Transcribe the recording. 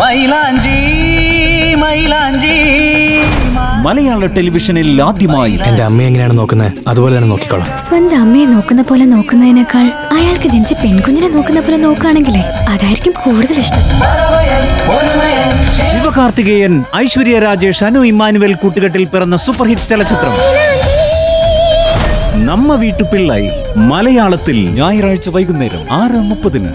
മൈലാഞ്ചി മൈലാഞ്ചി. മലയാള ടെലിവിഷനിൽ ആദ്യമായി എന്റെ അമ്മ എങ്ങനെയാണ് നോക്കുന്നത്? അതുപോലെ തന്നെ നോക്കിക്കോളാം. സ്വന്തം അമ്മയെ നോക്കുന്ന പോലെ നോക്കുന്നതിനേക്കാൾ അയാൾക്ക് ജനിച്ച പെൺകുഞ്ഞിനെ നോക്കുന്ന പോലെ നോക്കുകയാണെങ്കിലേ അതായിരിക്കും കൂടുതൽ ഇഷ്ടം. ശിവകാർത്തികേയൻ ഐശ്വര്യ രാജേഷ് അനു ഇമ്മാനുവൽ കൂട്ടുകെട്ടിൽ പിറന്ന സൂപ്പർ ഹിറ്റ് ചലച്ചിത്രം. നമ്മ വീട്ടു പിള്ളൈ മലയാളത്തിൽ ഞായറാഴ്ച വൈകുന്നേരം ആറ് മുപ്പതിന്